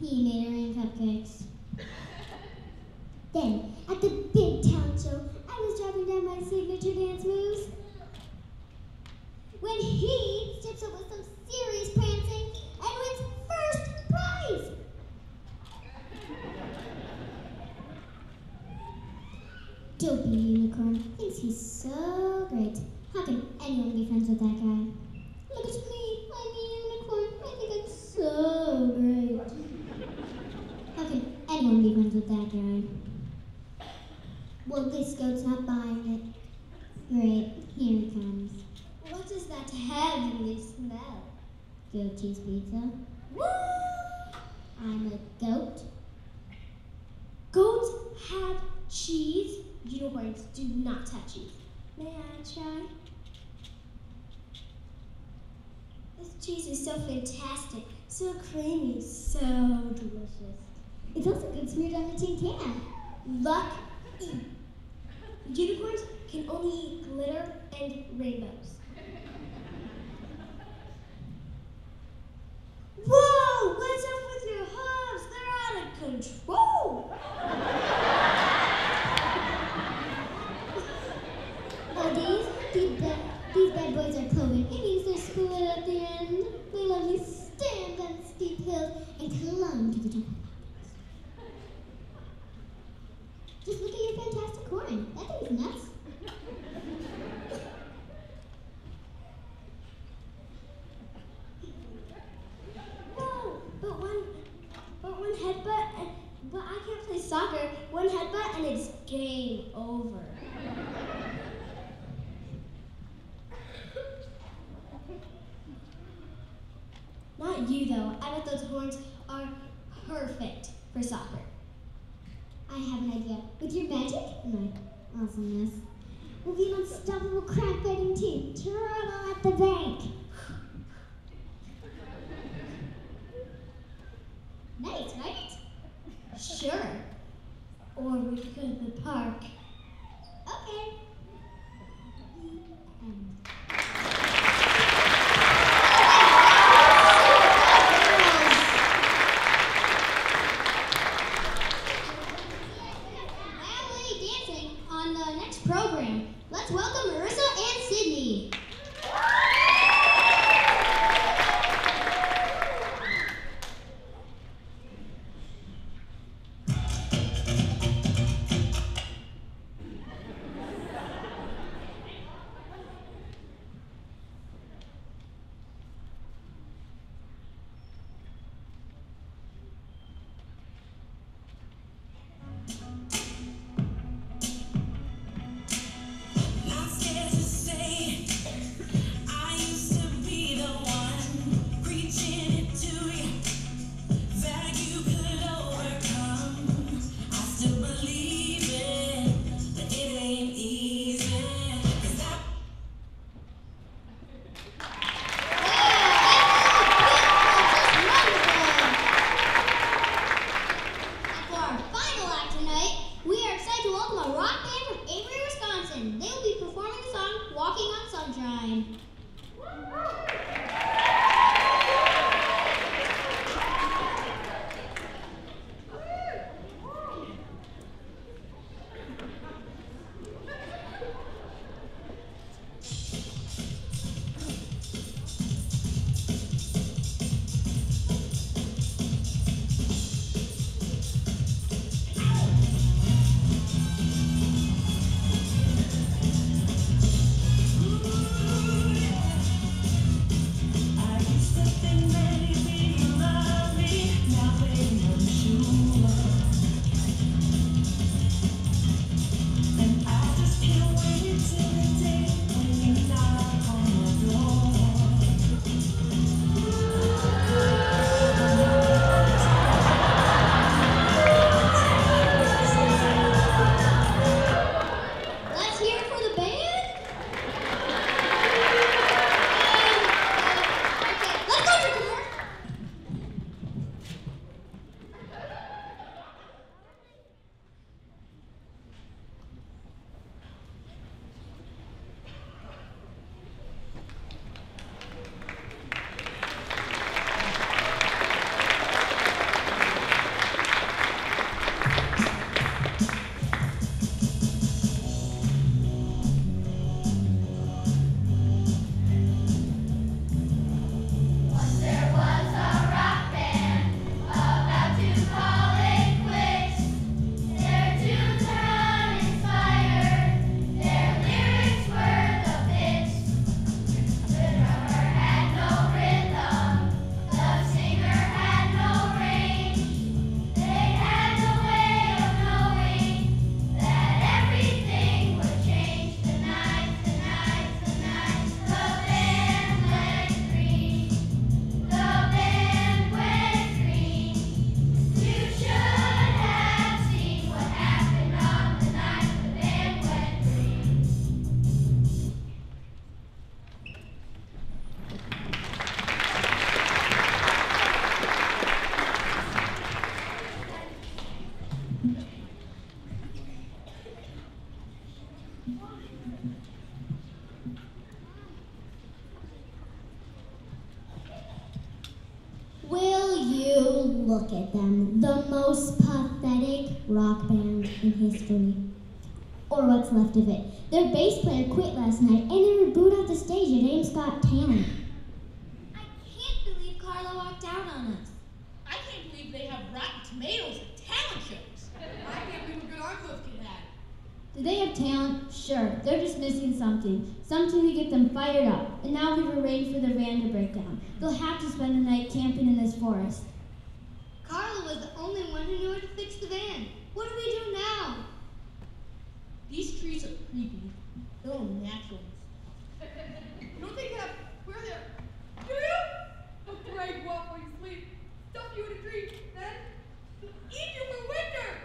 He made her in cupcakes. then those horns look at them? The most pathetic rock band in history. Or what's left of it. Their bass player quit last night and they were booed off the stage at Ames Got Talent. I can't believe Carla walked out on us. I can't believe they have rotten tomatoes at talent shows. I can't believe a good arm lift kid had. Do they have talent? Sure. They're just missing something. Something to get them fired up. And now we've arranged for their van to break down. They'll have to spend the night camping in this forest. Carla was the only one who knew how to fix the van. What do we do now? These trees are creepy. They're all natural. Don't they have where they're do you? A break walk when you sleep. Stuff you in a tree, then eat you for winter.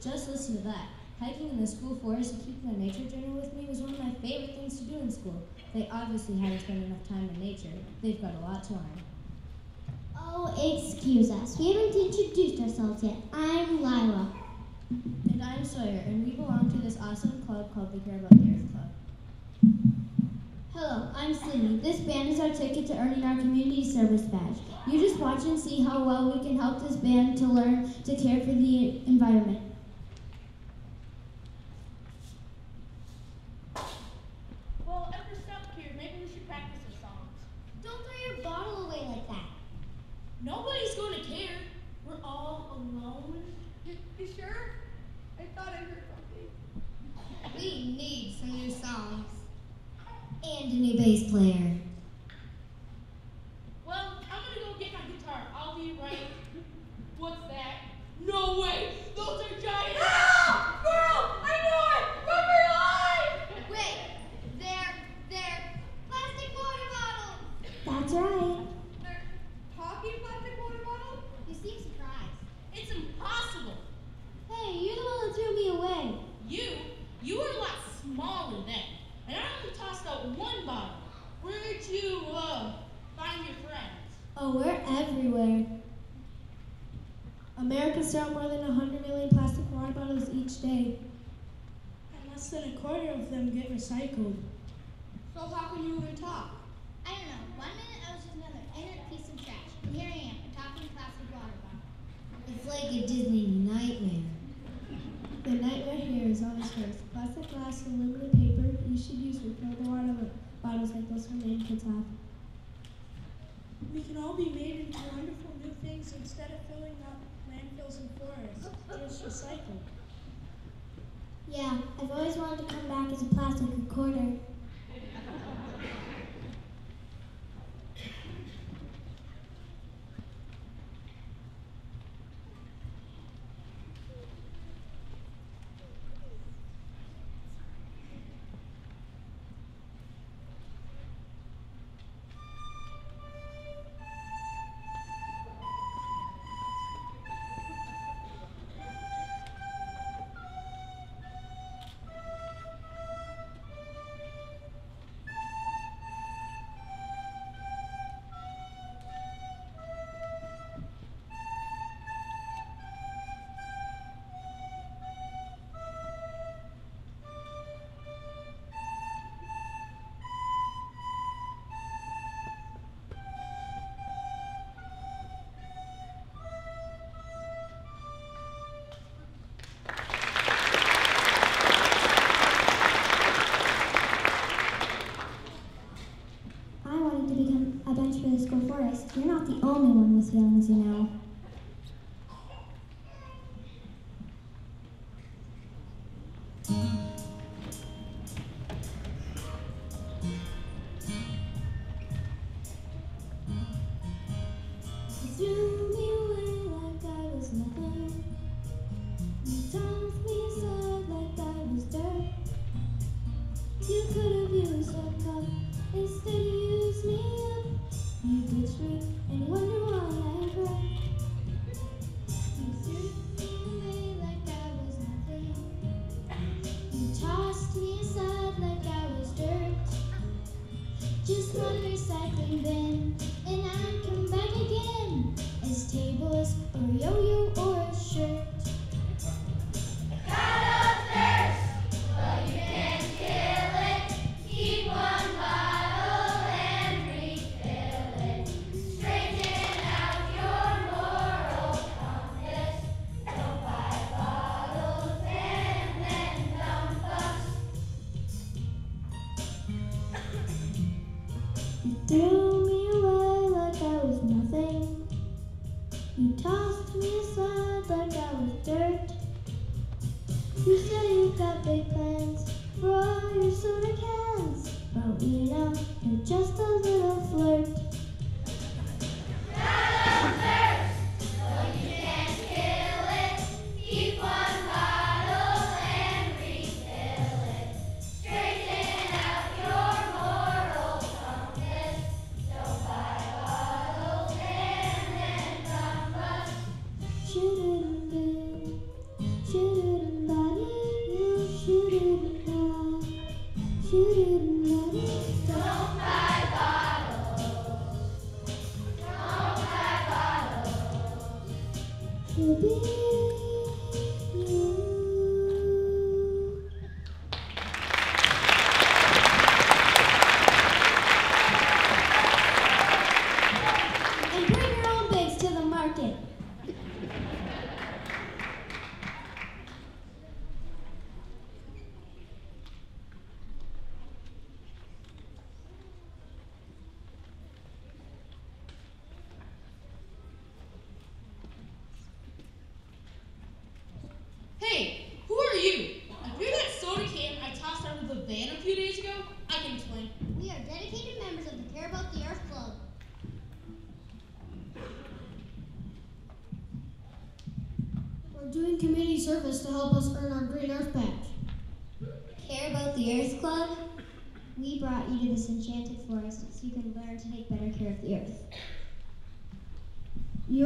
Just listen to that. Hiking in the school forest and keeping a nature journal with me was one of my favorite things to do in school. They obviously haven't spent enough time in nature. They've got a lot to learn. Oh, excuse us. We haven't introduced ourselves yet. I'm Lila. And I'm Sawyer, and we belong to this awesome club called the Care About the Earth Club. Hello, I'm Sydney. This band is our ticket to earning our community service badge. You just watch and see how well we can help this band to learn to care for the environment. Well, after stop here, maybe we should practice our songs. Don't throw your bottle away like that. Nobody's gonna care. We're all alone. You, you sure? I thought I heard something. We need some new songs. And a new bass player. 将军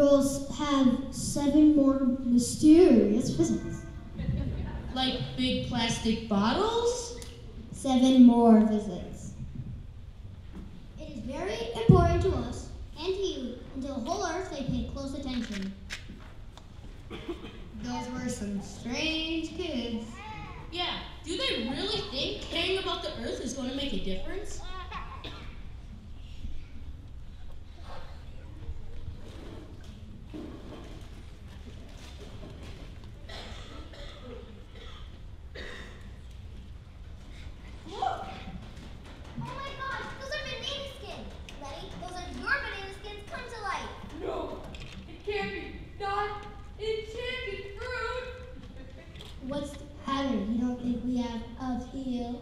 You'll have seven more mysterious visits. Like big plastic bottles? Seven more visits. It is very important to us and to you and to the whole earth they pay close attention. Those were some strange kids. Yeah, do they really think caring about the earth is going to make a difference? Look! Oh my gosh, those are banana skins! Letty, those are your banana skins come to life! No, it can't be. Not enchanted fruit. What's the pattern? You don't think we have uphill?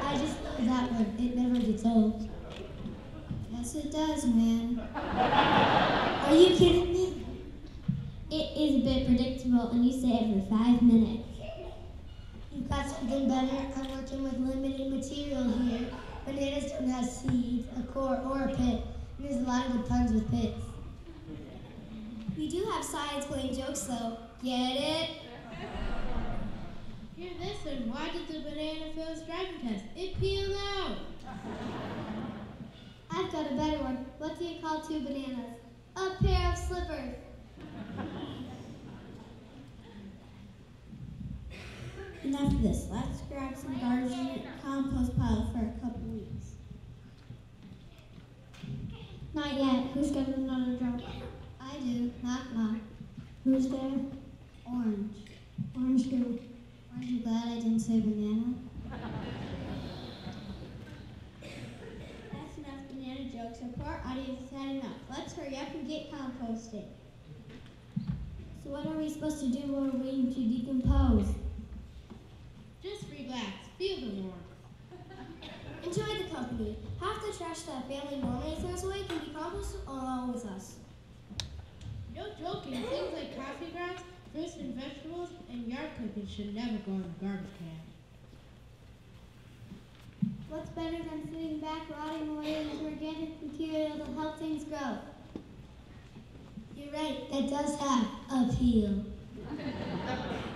I just know that one. It never gets old. Yes, it does, man. Are you kidding me? It is a bit predictable and you say it for five minutes. You've got something better. I'm working with limited material here. Bananas don't have seeds, a core, or a pit. And there's a lot of good puns with pits. We do have science though. Get it? Hear this and why did the banana fail its driving test? It peeled out. I've got a better one. What do you call two bananas? A pair of slippers. Enough this. Let's grab some garbage in the compost pile for a couple weeks. Not yet. Who's got another job? I do. Not knock. Who's there? Orange. Orange who? Aren't you glad I didn't say banana? That's enough banana jokes. Our poor audience has had enough. Let's hurry up and get composting. So what are we supposed to do while we're waiting to decompose? Just relax. Feel the warmth. Enjoy the company. Half the trash that family normally throws away can be composted along with us. No joking. Things like coffee grounds, fruits and vegetables, and yard clippings should never go in the garbage can. What's better than sitting back rotting away in organic material to help things grow? You're right, that does have appeal.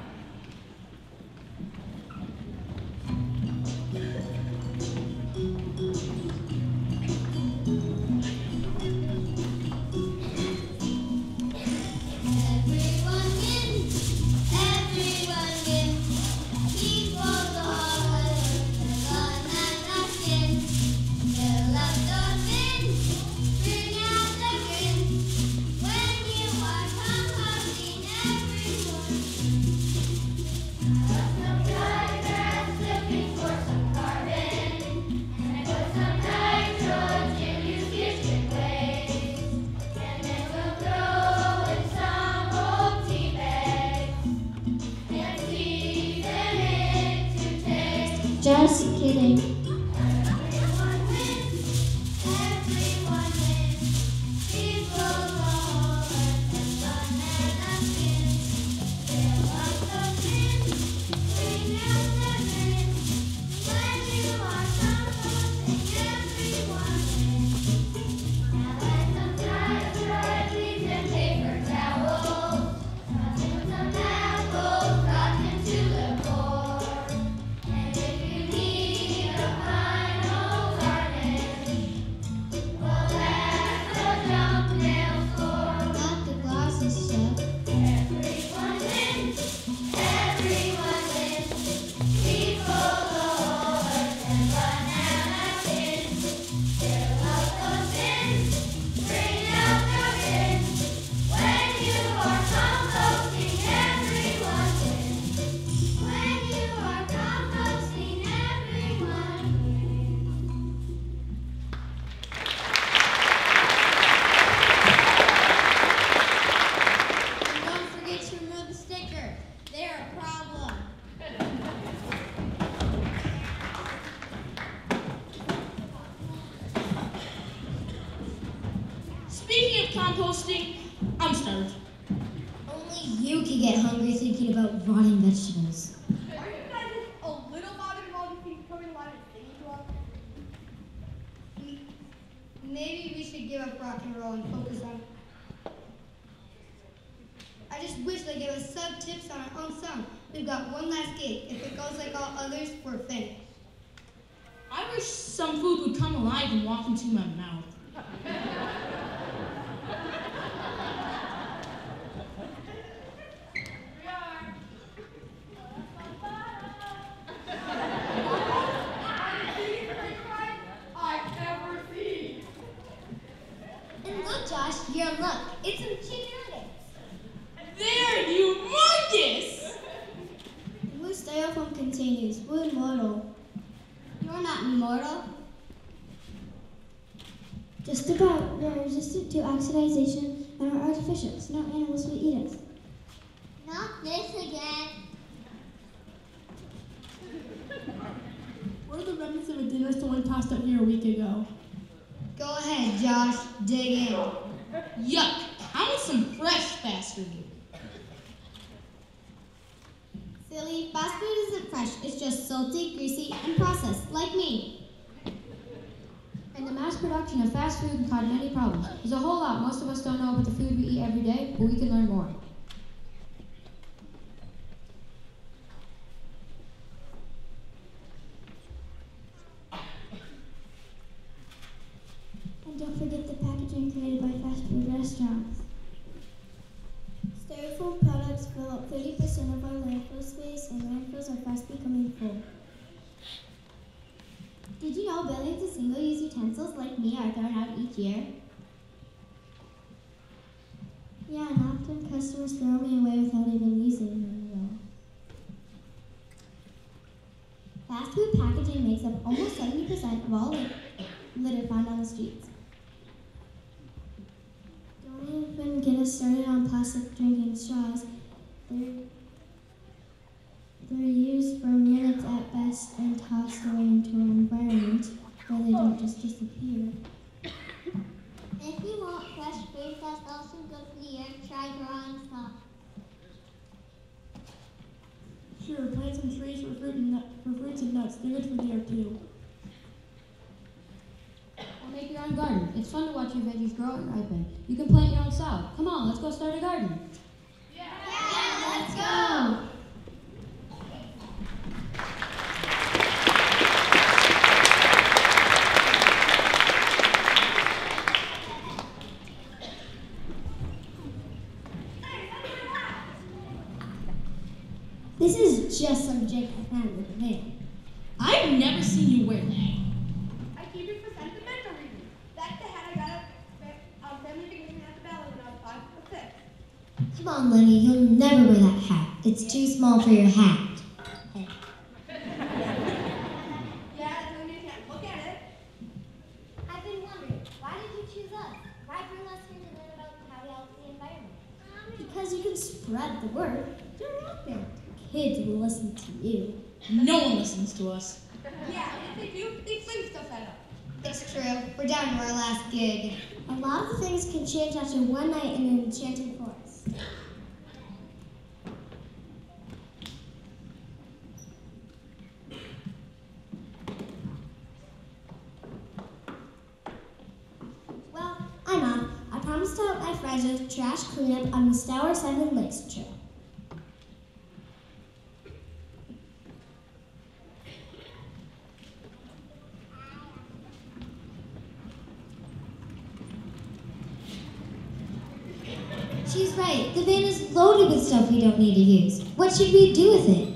Yeah, and often customers throw me away without even using them. though. Fast food packaging makes up almost 70% of all li- litter found on the streets. Don't even get us started on plastic drinking straws. They're, they're used for minutes at best and tossed away into our environment where they don't just disappear. If you want fresh food that's also good for the earth, try growing. Sure, plant some trees for fruit and nut, for fruits and nuts. They're good for the earth too. Or make your own garden. It's fun to watch your veggies grow and ripen. You can plant your own salad. Come on, let's go start a garden. Yeah, let's go! It's too small for your hat. Because you can spread the word. You're out there. Kids will listen to you. No one listens to us. Yeah, if they do, they flame stuff at us. That's true. We're down to our last gig. A lot of things can change after one night in an enchanted forest. trash cleanup on the Stower 7 Lakes Trail. She's right. The van is loaded with stuff we don't need to use. What should we do with it?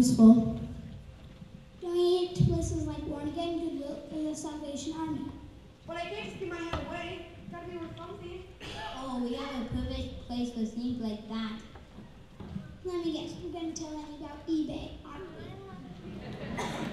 useful. Donate to places like Born Again, Goodwill, and the Salvation Army. But I can't just give my hand away. Gotta be worth. Oh, we have a perfect place for things like that. Let me guess, we're gonna tell them about eBay, aren't we?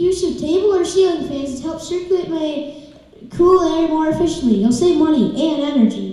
use of table or ceiling fans to help circulate my cool air more efficiently. You'll save money and energy.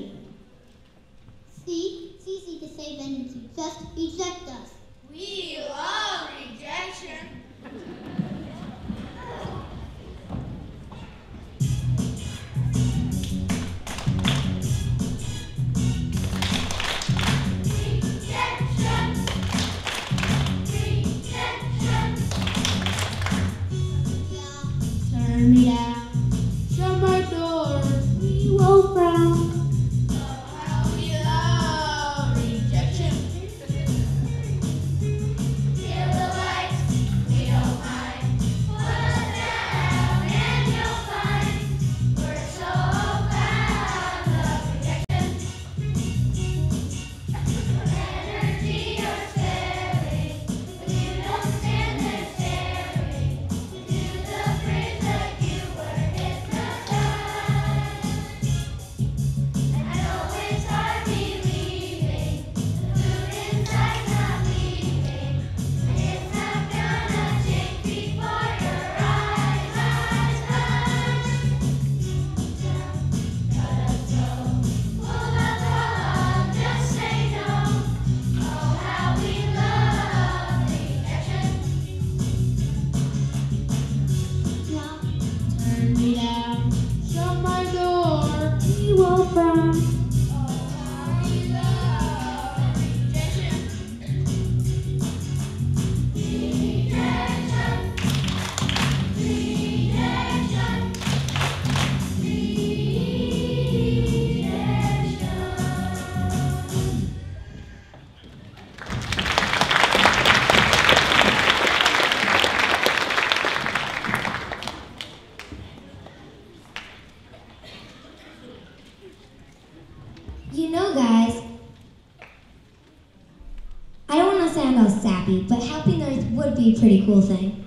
cool thing.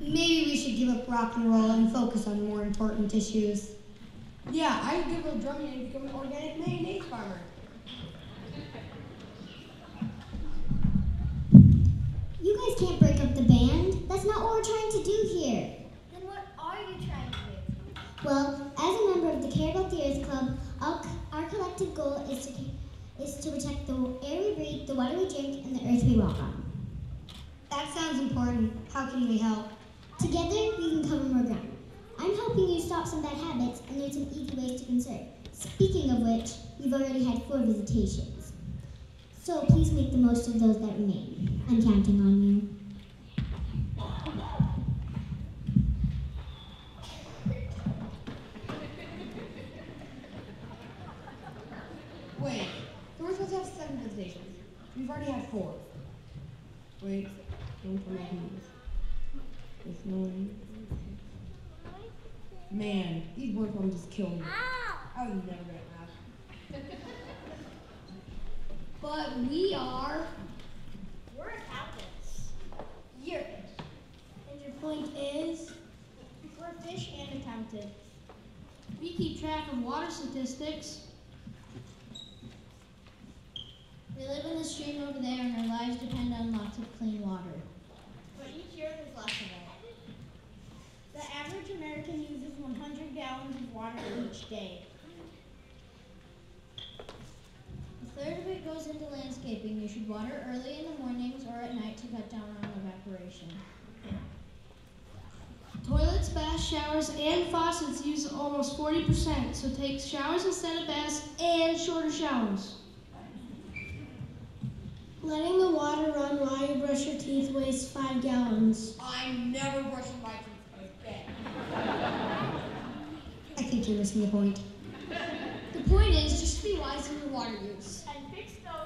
Maybe we should give up rock and roll and focus on more important issues. Yeah, I'd give up drumming and become an organic or visitations. So please make the most of those that remain. I'm counting on you. And faucets use almost 40%, so take showers instead of baths and shorter showers. Letting the water run while you brush your teeth wastes five gallons. I'm never brushing my teeth again. I think you're missing the point. The point is just be wise in your water use. And fix those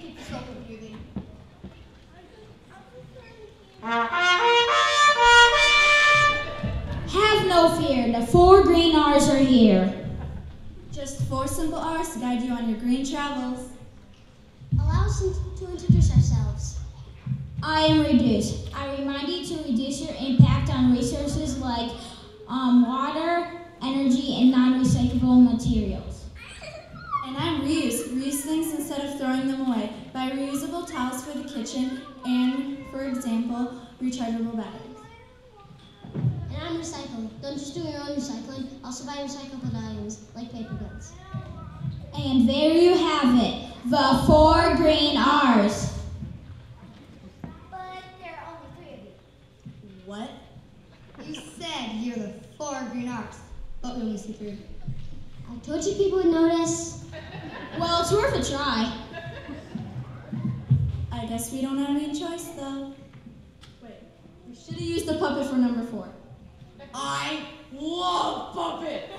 in the shower, it confusing. Have no fear, the four green R's are here. Just four simple R's to guide you on your green travels. Allow us in- to introduce ourselves. I am Reduce. I remind you to reduce your impact on resources like um, water, energy, and non recyclable materials. And I'm reuse. Reuse things instead of throwing them away. Buy reusable towels for the kitchen and, for example, rechargeable batteries. And I'm recycling. Don't just do your own recycling. Also buy recyclable items like paper goods. And there you have it the four green R's. But there are only three of you. What? You said you're the four green R's, but we only see three. I told you people would notice. Well, it's worth a try. I guess we don't have any choice, though. Wait, we should have used the puppet for number four. I love puppets.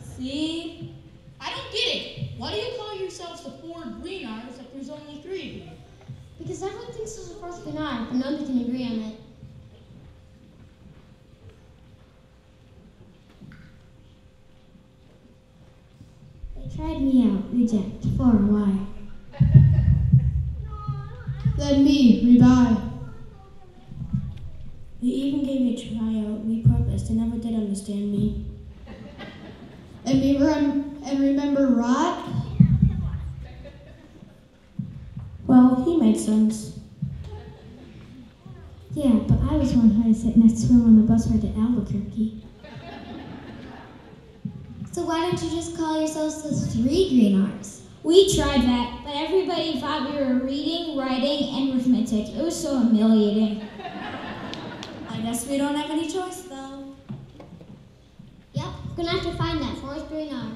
See? I don't get it. Why do you call yourselves the four green eyes if there's only three? Because everyone thinks there's a fourth green eye, but nobody can agree on it. Tried me out. Reject. For why? Then me, rebuy. They even gave me a tryout, repurposed, and never did understand me. And me rem- and remember Rot? Well, he made sense. Yeah, but I was one who had to sit next to him on the bus ride to Albuquerque. So why don't you just call yourselves the three green R's? We tried that, but everybody thought we were reading, writing, and arithmetic. It was so humiliating. I guess we don't have any choice, though. Yep, we're gonna have to find that fourth green R.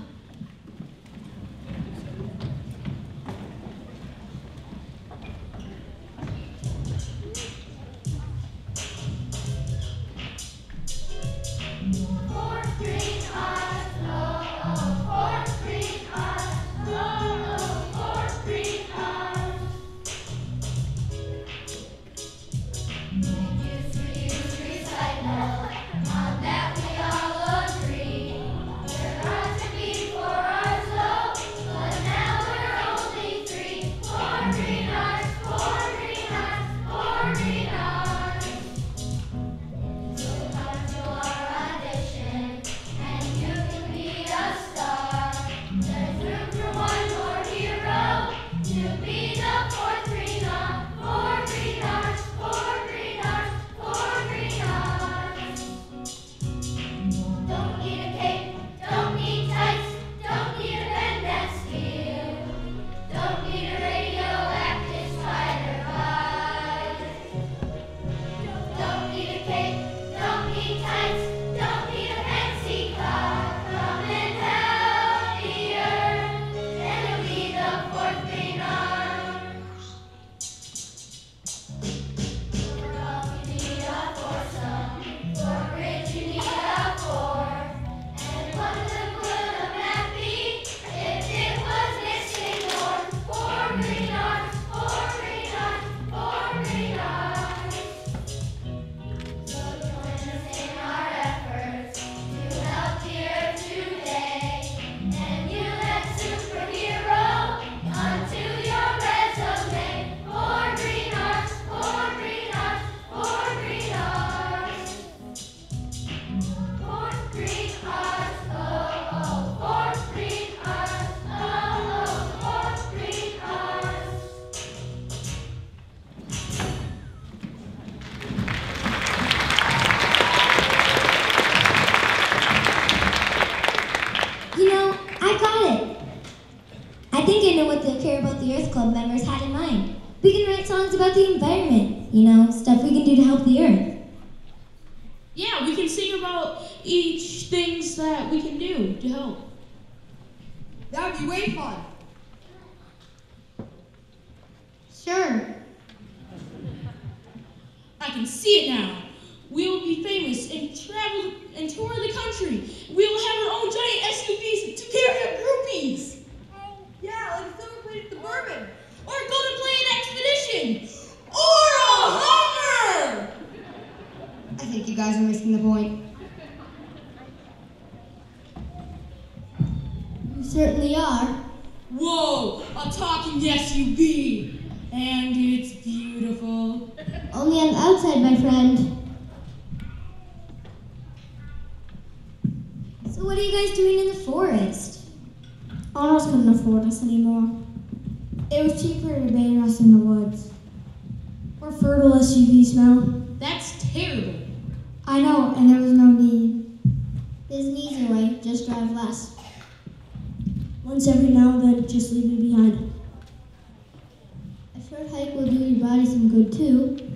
teach things that we can do to help. That would be way fun. Sure. I can see it now. We will be famous and travel and tour the country. We will have our own giant SUVs to carry our groupies. Yeah, like someone played at the Bourbon. Or go to play an expedition. Or a Hummer! I think you guys are missing the point. Certainly are. Whoa, a talking SUV. And it's beautiful. Only on the outside, my friend. So what are you guys doing in the forest? Owners couldn't afford us anymore. It was cheaper to bury us in the woods. We're fertile SUVs now. That's terrible. I know, and there was no need. There's an easier way. Just drive less. Once every now and then, just leave me behind. A short hike will do your body some good too.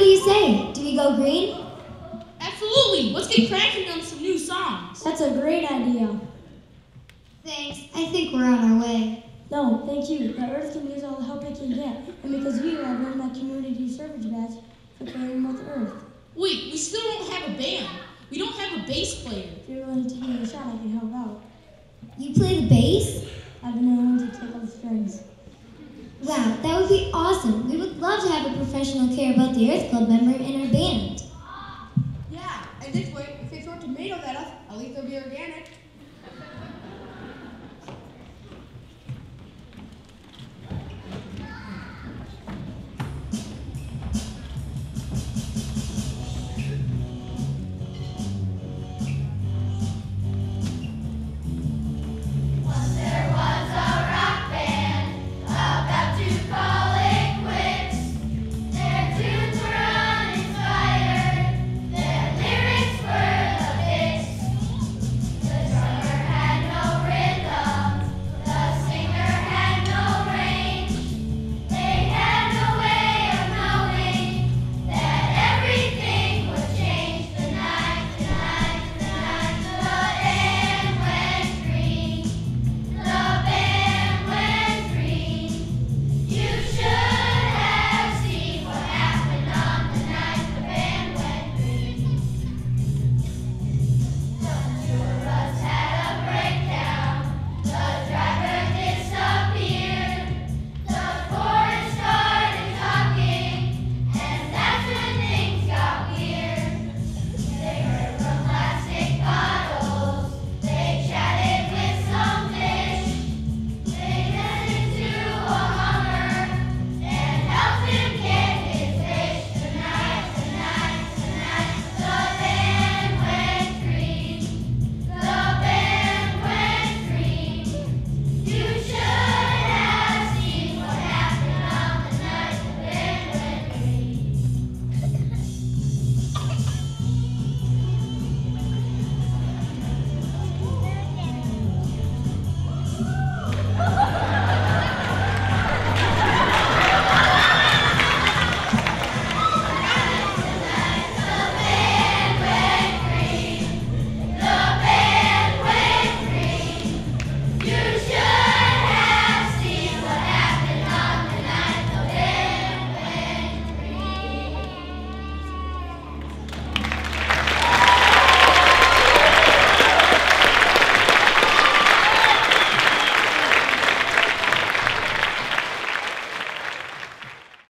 What do you say? Do we go green? Absolutely. Let's get cracking on some new songs. That's a great idea. Thanks. I think we're on our way. No, thank you. The Earth can use all the help it can get, and because of you, I've earned my community service badge for caring with Earth. Wait, we still don't have a band. We don't have a bass player. If you're willing to give me a shot, I can help out. You play the bass? I've been the one to tickle the strings. Wow, that would be awesome. We would love to have a professional care about the Earth Club member in our band. Yeah, and this way, if they throw tomato lettuce, at least they'll be organic.